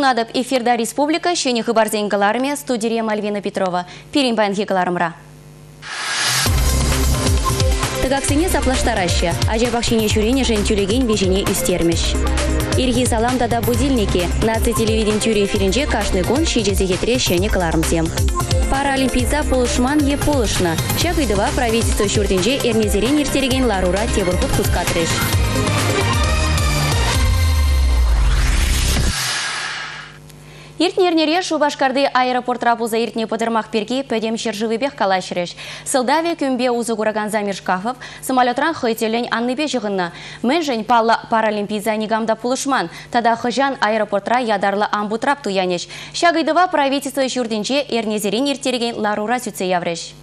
сунадып эфирда республика шені хыбарзен галарме студия Мальвина Петрова. Перембайн хикаларымра. Тыгаксене саплаштараща, ажабақшине шүрене жын тюлеген вежене үстермеш. Ирги салам тада будильники. Наци телевиден тюре эфиринже кашны гон шижезе хетре шене каларымзем. Паралимпийца полышман е полышна. Шак идыва правительство шүрденже эрнезерен ертереген ларура тебурхут кускатреш. Иртнернере Шубашкарды аэропортра пуза иртне подырмақ перги пөдем шержывыбех калашырыш. Сылдаве күмбе узы кураган Замиршкахов, самолетран хыйтелен анныбе жығынна. Жын палла паралимпиза нигамда пулышман. Тада хыжан аэропортра ядарлы амбутрап туянеш. Шагайдыва правительство шүрденче эрнезерин иртереген ларура сүтсе явреш.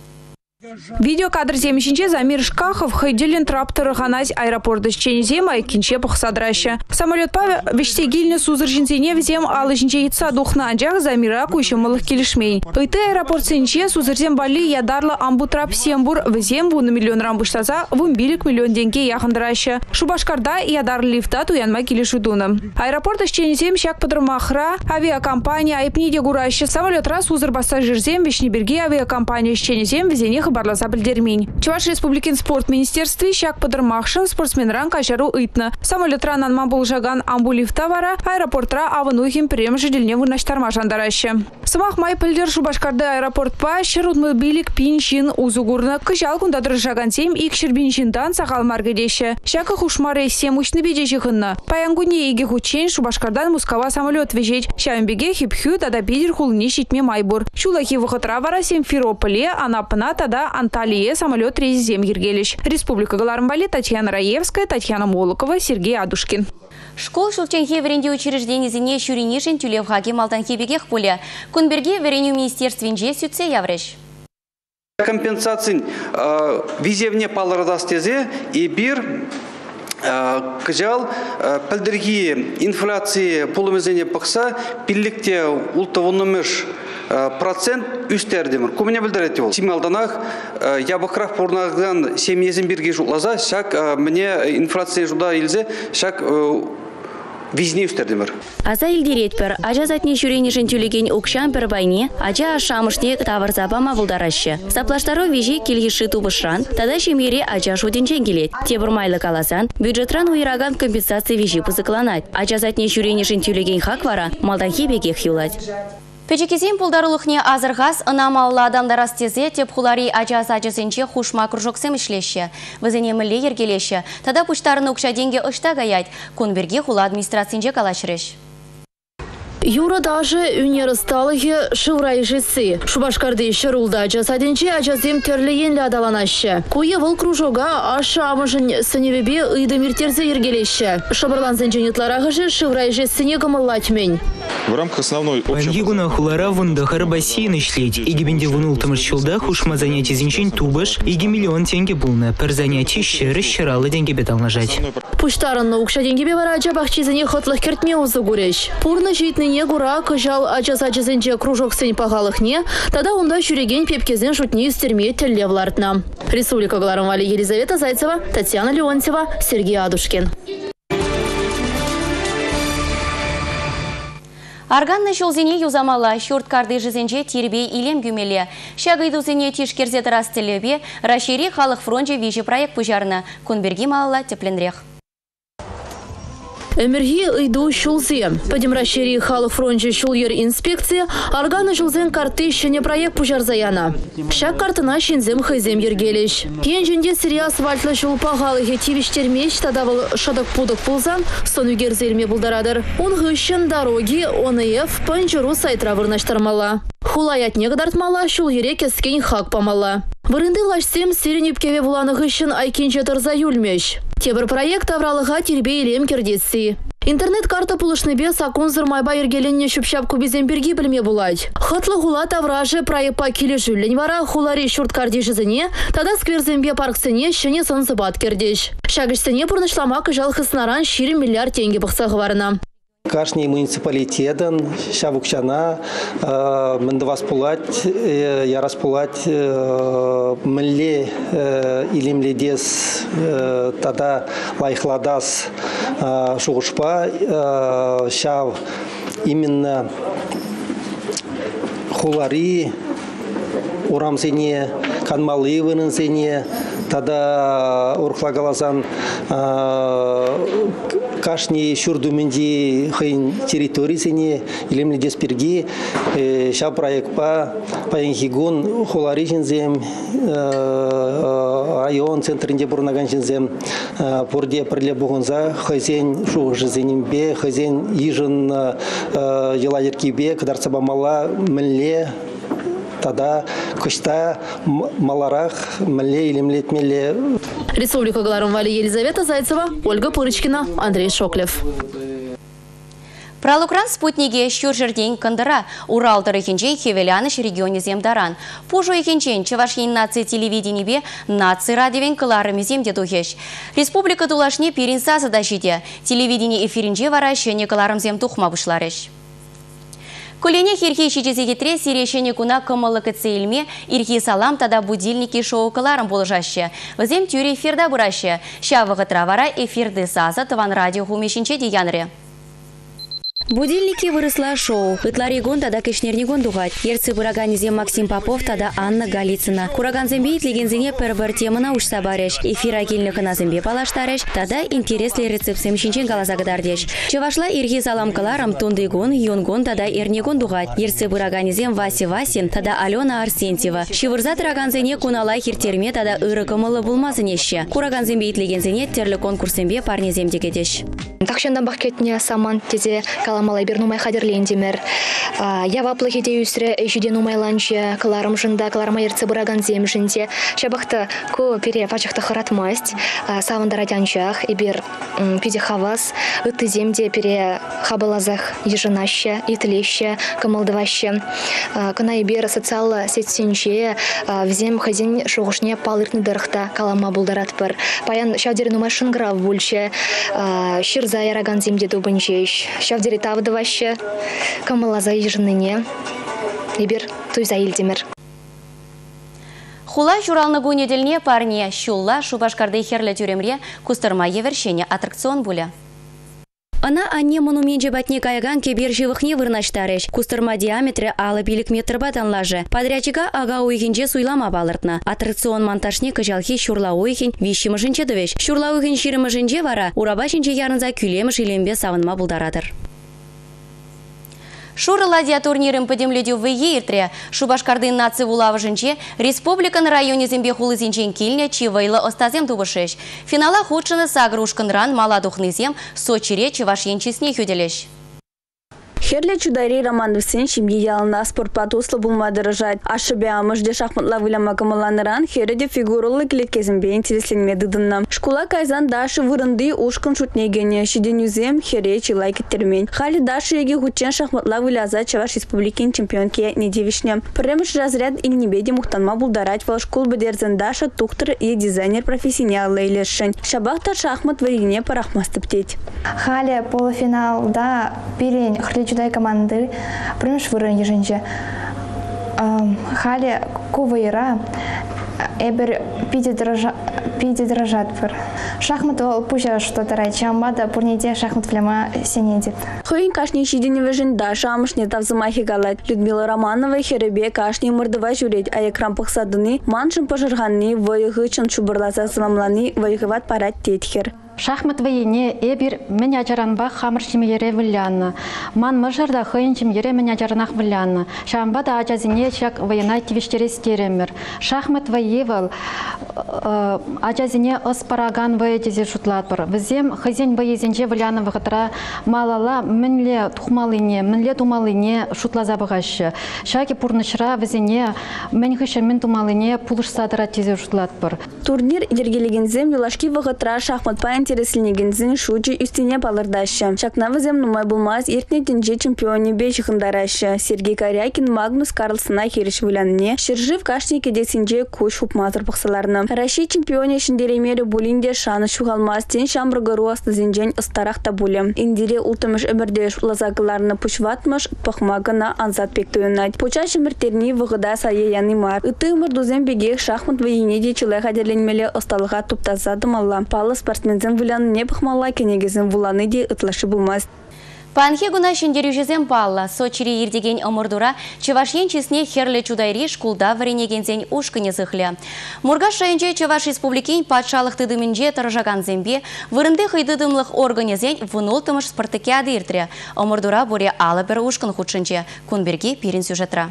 Видеокадр земшинче Замир Шкахов хайделен трапторы ғаназ аэропорты зем айкинче пұқсадраща. Самолет па вештегильны сузыржинзене взем алы жинче етса духна анжақ Замира күйшімылық келішмей. Ыйты аэропорт сенче сузырзем бали ядарлы амбутрап сембур взем буны миллион рамбуштаза вумбилик миллион деньги яхандраща. Шубашкарда ядарлы лифта туянма келішудуны. Аэропорт зем шак подырмахра авиакомпания айпниде гураща. Самолет раз узыр баса жирзем вишнеберге авиакомпания зем везене хабарласа білдермейін. Чуваш Республикин спорт министерстве шак спортсмен спортсменран кашару ыйтны. Самолетран анма жаган амбулифта вара аэропортра авынухим прем жеделне вырнаштарма жандарашы. Самах май пілдер Шубашкарды аэропортпа шырудмы билик пиншин узугурны кыжал кундадыр жаган сем ик шырбиншиндан сақал маргедеші. Шакы хушмары сем учны беде жихынны. Паянгуне иге хучен Шубашкардан Мускава самолет вежет. Шамбеге хипхю тада бидер хулни шитме майбур. Чулахи вахытра вара Симферополе, Анапына тада Анда Анталия самолет резем Ергелищ. Республика Галармбали, Татьяна Раевская, Татьяна Молокова, Сергей Адушкин. Школ шулченхе веренде учреждение зине шуринишин тюлевхаге малтанхе бегех пуля. Кунберге вереню министерствинже сүтсе явреш. Компенсацин э, визевне палырдас тезе и бир Кыжал э, пілдіргі инфляция пулымызене пықса, пиллікте ұлтывынымыш Э, процент үстердемір көміне білдіреді ол? Тималданақ э, ябықрақ порнағдан семьезін бірге жулаза шак э, мне инфляция жуда илзе шак визне үстердемір аза илдеретпір ажа затне шүренешін тюлеген укшан пір байне ажа ашамышне тавар запама вулдарашы саплаштары вижи келгіші тубышран тада шемере ажа шуденчен келет тебір майлы каласан бюджетран уйраган компенсация вижи пызыкланат ажа затне шүренешін тюлеген хак вара малданхи бекех юлать Печекезен пулдарулықне азырғас ынамаллы адамдар астезе теп хулари ажаз ажызенче хушма кружоксем ішлеші. Візіне мүлі ергелеші. Тада пұштарыны ұқша денге ұшта гаять. Кунберге хула администрацинже калашырыш. Юра даже универсталығы шыврай жесі. Шубашкарды шырулда жасаденче ажазем терлеген адаланашы. Куе вол кружога ашы амыжын сыневебе ыйды миртерзе ергелеші. Шабырлан зенченитларағы же шыврай жесіне гымыллатмен. В рамках основной Пангигуна хулара вундахар бассейн ишлеть. И гибенде вунул тамырчылдах ушма занятий зинчин тубаш, и миллион тенге булна. Пер занятий щеры щералы деньги бетал нажать. Пуштарынны укша деньги бевара ажа бахчизіне хотлых кертме узы гуреш. Пурны житныне гура кыжал ажаза жезенже кружок сень пағалықне, тада онда жүреген пепкезен шутне үстерме теллевлартна. Республика Галарымвали Елизавета Зайцева, Татьяна Леонтьева, Сергей Адушкин. Арганны жолзене юзамала шурткарды жизенже тирбе илем гюмеле. Шагайдузене тишкерзе тарастелебе, рашири халық фронже вижи проект пужарна. Кунберги малала тепленрех. Эмерги ыйду шулзе. Падемра шери халық фронжи шулер инспекция, арганы жылзен карты шене проект пужарзаяна. Шак картына шинзем хайзем ергелеш. Енжінде сири асфальтлы шул пағалы хетивиштермеш тадавыл шадық пудық пулзан, сон үгерзерме булдарадыр. Он гыщен дороги, он еф панчыру сайтра вырнаштармала. Хулаятне қыдартмала, шул ере кескен хак памала. Вырынды лашсем сирен үпкеве буланы гыщен айкенче тұрза юльмеш. Тебір проект авралыға тербе елем кердетсі. Интернет-карта пулышныбе сакун зырмайба ергеленне шупшап кубизен берги білме булать. Хытлы хула тавражы прайыпа келі жүлін вара хулари шурт кардешізіне, тада скверзенбе парксыне шыне сынзыбат кердеш. Шагышсыне бұрнышлама кыжал хыснаран 4 миллиард тенге бұқсағы варына. Кашни муниципалитетен, шавукчана, э, мендвас пулать, э, ярас пулать, э, милле илимледес, тада лайхладас шугушпа, шав именно хулари урамсене канмалыевының сене тада урхлагаласан кашни шурдуменди хын территории сене илемли десперги ша проектпа паенхигун хулари жинзем район центрінде бурнаган жинзем пурде пірле бугунза хозяин шу жизенембе хозяин ижин ела еркибе кадарцаба мала мілле тада кышта маларах мілле илемлетмеле Республика Галарумвали Елизавета Зайцева, Ольга Пырочкина, Андрей Шоклев. Пралукран спутниге щур жердень кандыра. Урал тарихинчей хевеляныш регионе земдаран. Пужу ихинчен чевашин нации телевидениебе нации радиовен кыларымы земде тухеш. Республика дулашне перинса задашиде. Телевидение эфиринче вара шене кыларым зем тухма бұшларыш. Колене хирхи шичезегетре сирешене куна кымылы кыцейлме ирхи салам тада будильники шоу кыларым болжаще. Візем тюре эфирда бұраще. Шавығы травара эфирды саза тыван радио хумешінче деянре. Будильники выросла шоу. Ытлари гон тада кешнерни гон дугать. Ерцы бураганизем Максим Попов тада Анна Галицына. Кураганзембе итлегензене пер-бір темына ушса бареш. Эфир агильны кыназембе палаштареш. Тада интересле рецепсем шинчен галазагдардеш. Чевашла ирги юн гон тада эрни гон дугать. Ерцы бураганизем Васи Васин тада Алена Арсентьева. Шивырза траганзене кунала хиртерме тада ырыкымылы булмазынеще. Кураганзембе итлегензене терлі конкурсембе парнезем дегедеш. Такшанда бахкетне саман тезе каламалай бир нумай хадерлендимер. Ява плахиде үсре эжиден умайланче, каларым жында, каларма ерце бураган земжінде. Шабахта ко пере пачахта харатмасть, саванда радянчах, и бир пиде хавас, ыты земде пере хабалазах еженаще, итлеще, камалдываще. Кына и бир социал сетсенче, взем хазин шуғышне палыртны дырықта калама булдарат бір. Паян шавдері нумай шынграв бульче, ширза яраган земде дубынчеш. Шавдері тавдываще, камалаза еженыне, и бир туйза илдемер. Хула журалны гунеделне парне шулла шубашкарды херлі тюремре кустырма евершене аттракцион буля. Ана анне монументе батне кайган кебер живыхне вырнаштарыш. Кустырма диаметрі алы билік метр батанлажы. Подрядчика ага уйхинче суйлама балыртна. Аттракцион монтажне кыжалхи шурла уйхин вишімышынче дөвеш. Шурла уйхин ширымышынче вара урабашынче ярынза күлемыш иленбе савынма булдарадыр. Шуры ладья турнирым подемледю в Ейртре. Шубашкарды нации вулавыжынче республикан районе зембе хулызинчен килне чивайла остазем тубышеш. Финала худшыны сагрушкан ран маладухны зем Сочире чевашенчесне хюделеш. Херле чудари роман шимги ялына спортпат услы булма дырыжать. Ашыбе амыжде шахматла выляма камаланыран хереде фигуралы клеткезімбе интересленме дыдынна. Шкула кайзан даши вырынды ушкын шутнегене, шиденюзем хере чилай кеттермен. Хали даши еге хучен шахматла выляза Чаваш республикин чемпионке недевишне. Премыш разряд ильнебеде мухтанма булдарать вал школ бедерзен даша тухтыр и дизайнер профессионал лейлешшен. Шабахта шахмат варине парахмасты птеть. Хали полуфиналда пирень хрлечудай команды премыш вырын еженче. Хали кувайра эбер пиде дрожа пиде дрожат пыр. Шахмат ол пуша что тарай чамбада пурнете шахмат фляма сенедит. Хыйын кашни шидене вежен даша амышне тавзымахи галат. Людмила Романова херебе кашни мырдыва жүреть, а экран пықсадыны маншын пожырғанны войығы чын шубырласа сыламланы войығыват парат тетхер. Шахмат вайне эбир мен ачаранба хамыр чимере вылянна. Ман мыжырда хыйын чимере мен ачаранах вылянна. Шамба да ачазине чак вайна тивиштере стеремер. Шахмат вайевал ачазине ыс параган ваетезе шутлатпыр. Візем хызен вылянна вахытра малала мінле тухмалыне, мінле тумалыне шутлаза бағашы. Шаки пурнышра візене мен хышы мен тумалыне пулышсадыра тезе шутлатпыр. Турнир идергелегензем юлашки вахытра шахмат па интересленегензин шучи үстіне палырдашы. Шакна візем нумай булмаз ертне тенже чемпионе бе шығындарашы. Сергей Корякин Магнус Карлсына херіш вылянне. Шыржив кашне кедесінже көш хупмазыр бұқсаларны. Раши чемпионе шындеремері булинде шаны шуғалмаз тен шамбырғы руасты зенжен ыстарақта булем. Индире ултымыш өмірдеш лазагыларны пұшватмыш пықмағына анзат пектуынайд. Пуча шыміртерні вғыда сае яны мар. Үті өмір дузен беге шахмат вейіне де чылай қадерленмелі ысталыға туптазадым алла. Палы спортсмензен вулян не пықмалла кенегізін вуланы де ытлашы булмаз. Панхе гуна шендерюжезем балла, Сочири ирдеген омырдура, Чевашен чесне херле чудайри шкулда варенегензен ушкыне зыхле. Мургаш районже Чеваш республикин патшалық тыдымынже тұржаган зембе, вырынды хыйдыдымлық органезен вынолтымыш спартакиады иртре. Омырдура боре алы бір ушкын худшынче. Кунберге пирин сюжетра.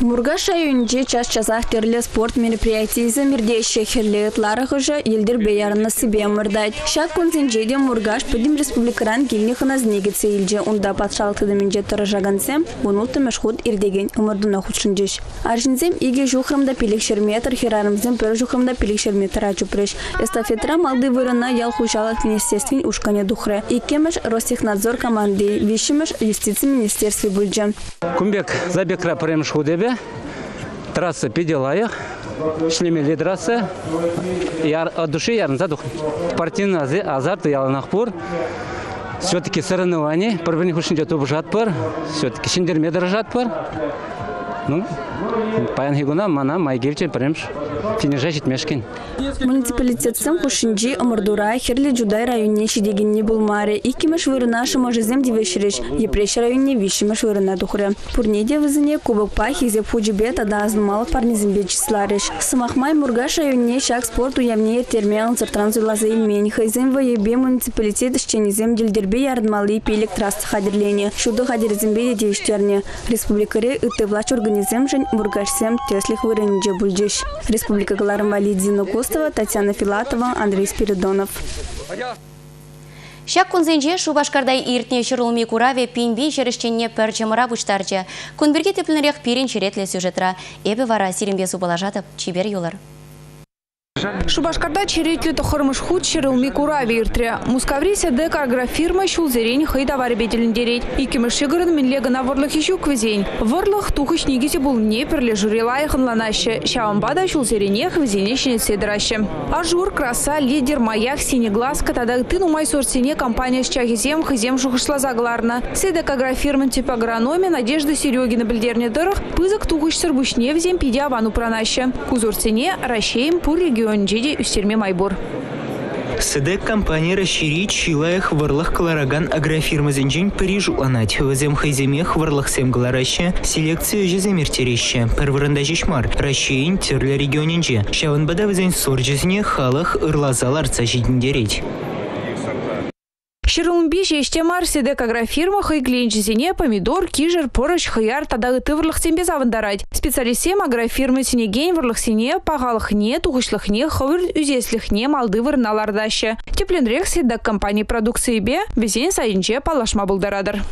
Мургаш районінде час часах спорт мероприятий замердейші херлі ытлары хыжы елдер беярны себе мырдайт. Шак конценжеде Мургаш пыдим республикаран келіне хыназ негіце елже онда патшалық тыдымынже тұрыжагансем, бұнул тымешхуд ирдеген ымырдына худшынжеш. Аржинзем иге жухрымда пелекшер метр, херарымзем пір жухрымда пелекшер метр. Эстафетра малды ял трасса педелаях, шлемели трасса, яр, от души ярнза дух. Партийный азарт и яланахпур. Все-таки соревнования, первый хушинча туб жатпар, все-таки шиндерме жатпар. Ну, паян хигуна мана майгевче премш финиша жетмешкен. Муниципалитетсем хушинджи омырдура херли жудай районне шидегенне булмаре. Икимеш вырына шымажызем дивешіреш. Епреш районне вишимеш вырына тухры. Пурнеде вызыне кубок па хизеп худжибе тада азмал парнизембе числареш. Сымахмай мургаш районне шак спорт уявне терме анцыртран зуйлазы илмень. Хайзем воебе муниципалитет шченизем дилдербе ярдмалы пелек трасс хадерлене. Шуды хадерзембе девиштерне. Республикаре ыты влач организем жен мургашсем теслих вырынже бульджеш. Республика Галарым Валидзина Костова, Татьяна Филатова, Андрей Спиридонов. Шак конзенже Шубашкардай иртне шырылми кураве пинби жерешченне пір жымыра бұштарчы. Кунберге теплінірек пирин черетле сюжетра. Эбі вара сиренбе субалажатып, чибер юлар. Шубашкарда черетлі тұқырмыш худ шырылми курави иртре. Мускаврисе дек агрофирма шулзерень хыйда варбетеліндерет. Икіміш шығырын мінлегі на ворлық ещу квізень. Ворлық тухыш негізі бұл не пірлі журела айқынланашы. Шауынбада шулзерене хвізене шенетседірашы. Ажур, краса, лидер, маяк, синеглаз, катада тын умай сорсене компания шчагизем хызем шухышла загларна. Седек агрофирмын тип агрономия Надежда Серегина білдерне дырық, пызык тухыш сырбушне взем пидя вану пранашы. Кузорсене рашеем пур регион джеде үстерме майбур. Сыдек компания расширить чилаях варлах колораган агрофирма зенжин Париж уланать. Вазем хайземе хварлах сем галараще селекцию жеземир тереще. Первырында жишмар. Расширин терлі регионинже. Шаванбада вазен сор жезіне халах ырлазал арца жеште марседек агрофирма хый клиенчизине помидор, кижер, порыш, хыяр тадагы тывырлық сембе завындарать. Специалистем агрофирмы синеген вырлықсине, пағалықне, туғышлықне, хывыр үзесліхне малды вырналардашы. Тепленрек седек компания продукции бе, везен сайынче палашма бұлдарадыр.